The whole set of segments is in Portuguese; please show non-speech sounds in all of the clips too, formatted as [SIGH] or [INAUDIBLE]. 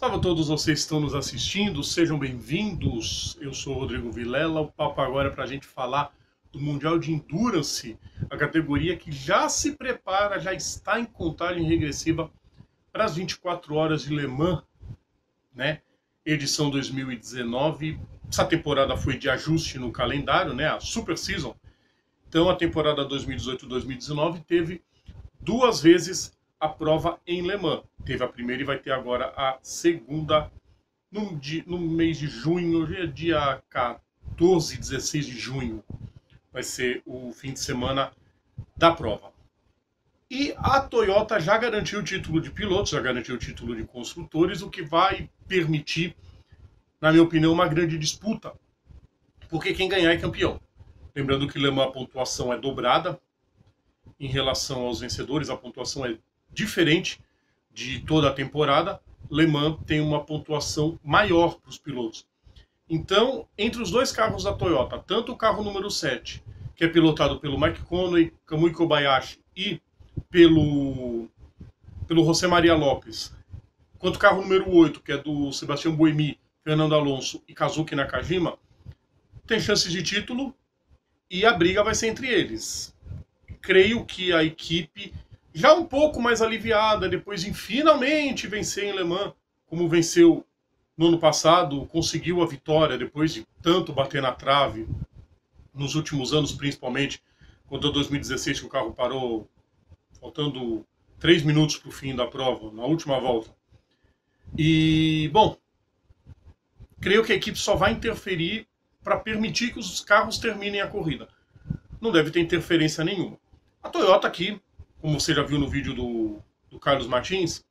Salve a todos vocês que estão nos assistindo, sejam bem-vindos. Eu sou o Rodrigo Vilela. O papo agora é para a gente falar do Mundial de Endurance, a categoria que já se prepara, já está em contagem regressiva para as 24 horas de Le Mans, né? Edição 2019. Essa temporada foi de ajuste no calendário, né? A Super Season. Então a temporada 2018-2019 teve duas vezes a prova em Le Mans. Teve a primeira e vai ter agora a segunda no, no mês de junho, hoje é dia 14, 16 de junho. Vai ser o fim de semana da prova. E a Toyota já garantiu o título de pilotos, já garantiu o título de construtores, o que vai permitir, na minha opinião, uma grande disputa. Porque quem ganhar é campeão. Lembrando que Le Mans a pontuação é dobrada em relação aos vencedores, a pontuação é diferente de toda a temporada, Le Mans tem uma pontuação maior para os pilotos. Então, entre os dois carros da Toyota, tanto o carro número 7, que é pilotado pelo Mike Conway, Kamui Kobayashi e pelo, pelo José Maria Lopes, quanto o carro número 8, que é do Sebastião Buemi, Fernando Alonso e Kazuki Nakajima, tem chances de título e a briga vai ser entre eles. Creio que a equipe já um pouco mais aliviada depois de finalmente vencer em Le Mans, como venceu no ano passado, conseguiu a vitória depois de tanto bater na trave, nos últimos anos principalmente, quando 2016 que o carro parou faltando três minutos para o fim da prova, na última volta. E, bom, creio que a equipe só vai interferir para permitir que os carros terminem a corrida. Não deve ter interferência nenhuma. A Toyota aqui como você já viu no vídeo do, do Carlos Martins,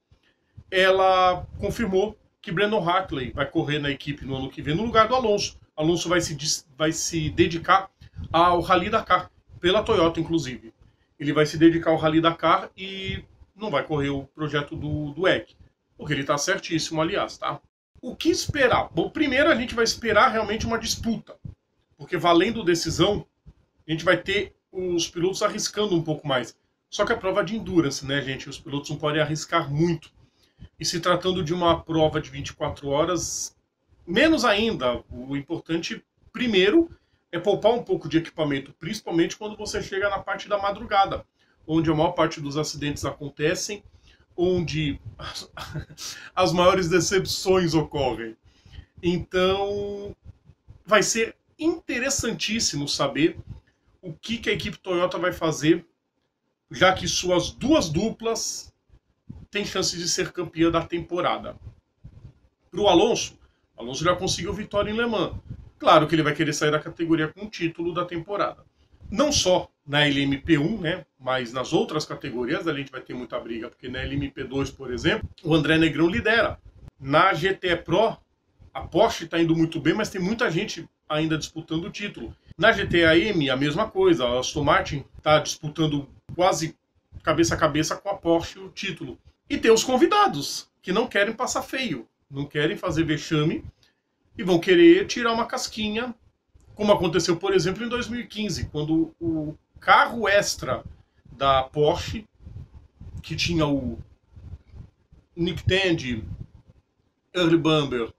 ela confirmou que Brandon Hartley vai correr na equipe no ano que vem no lugar do Alonso. Alonso vai se, vai se dedicar ao Rally Dakar, pela Toyota, inclusive. Ele vai se dedicar ao Rally Dakar e não vai correr o projeto do, do EC. Porque ele está certíssimo, aliás, tá? O que esperar? Bom, primeiro a gente vai esperar realmente uma disputa. Porque valendo decisão, a gente vai ter os pilotos arriscando um pouco mais. Só que a prova de endurance, né, gente? Os pilotos não podem arriscar muito. E se tratando de uma prova de 24 horas, menos ainda. O importante, primeiro, é poupar um pouco de equipamento, principalmente quando você chega na parte da madrugada, onde a maior parte dos acidentes acontecem, onde [LAUGHS] as maiores decepções ocorrem. Então, vai ser interessantíssimo saber o que, que a equipe Toyota vai fazer já que suas duas duplas têm chances de ser campeã da temporada. Para o Alonso, Alonso já conseguiu vitória em Le Mans. Claro que ele vai querer sair da categoria com o título da temporada. Não só na LMP1, né, mas nas outras categorias a gente vai ter muita briga, porque na LMP2, por exemplo, o André Negrão lidera. Na GT Pro, a Porsche está indo muito bem, mas tem muita gente ainda disputando o título. Na GTAM, a mesma coisa. A Aston Martin está disputando quase cabeça a cabeça com a Porsche o título. E tem os convidados, que não querem passar feio, não querem fazer vexame e vão querer tirar uma casquinha, como aconteceu, por exemplo, em 2015, quando o carro extra da Porsche, que tinha o Nick Tandy, Early Bamber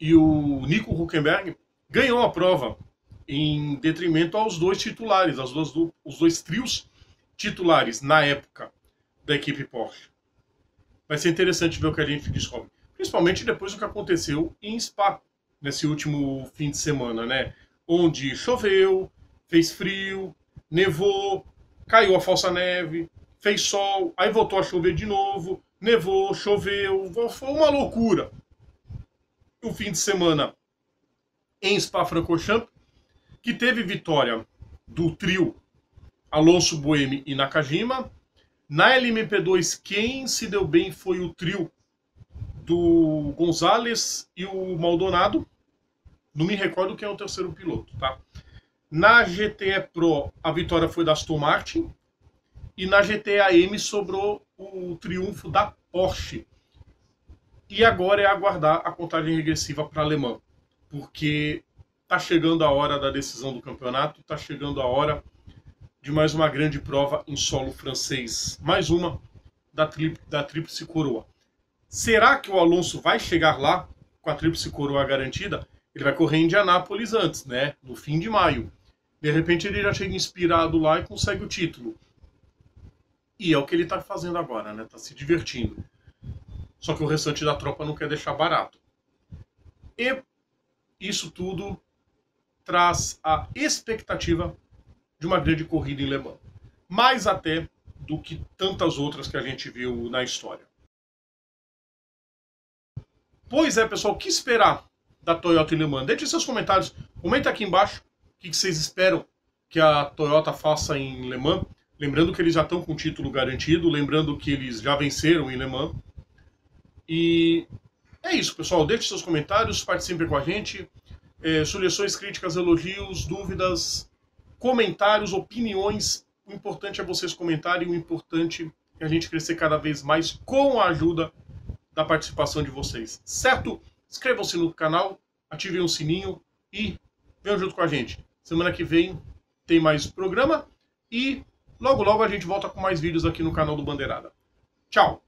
e o Nico Huckenberg, ganhou a prova em detrimento aos dois titulares, aos dois, os dois trios titulares na época da equipe Porsche. Vai ser interessante ver o que a gente descobre, principalmente depois do que aconteceu em Spa nesse último fim de semana, né? Onde choveu, fez frio, nevou, caiu a falsa neve, fez sol, aí voltou a chover de novo, nevou, choveu, foi uma loucura. O fim de semana em Spa-Francorchamps, que teve vitória do trio Alonso Buemi e Nakajima. Na LMP2, quem se deu bem foi o trio do Gonzalez e o Maldonado. Não me recordo quem é o terceiro piloto, tá? Na GTE Pro, a vitória foi da Aston Martin. E na GTE AM sobrou o triunfo da Porsche. E agora é aguardar a contagem regressiva para Alemã. Porque tá chegando a hora da decisão do campeonato, tá chegando a hora de mais uma grande prova em solo francês. Mais uma da, tri, da Tríplice Coroa. Será que o Alonso vai chegar lá com a tríplice coroa garantida? Ele vai correr em Indianápolis antes, né? No fim de maio. De repente ele já chega inspirado lá e consegue o título. E é o que ele está fazendo agora, né? Tá se divertindo. Só que o restante da tropa não quer deixar barato. E isso tudo traz a expectativa de uma grande corrida em Le Mans. Mais até do que tantas outras que a gente viu na história. Pois é, pessoal, o que esperar da Toyota em Le Mans? Deixe seus comentários, comenta aqui embaixo o que vocês esperam que a Toyota faça em Le Mans. Lembrando que eles já estão com o título garantido, lembrando que eles já venceram em Le Mans. E é isso, pessoal. Deixe seus comentários, participe com a gente. É, sugestões, críticas, elogios, dúvidas, comentários, opiniões. O importante é vocês comentarem, o importante é a gente crescer cada vez mais com a ajuda da participação de vocês. Certo? Inscrevam-se no canal, ativem o sininho e venham junto com a gente. Semana que vem tem mais programa e logo logo a gente volta com mais vídeos aqui no canal do Bandeirada. Tchau!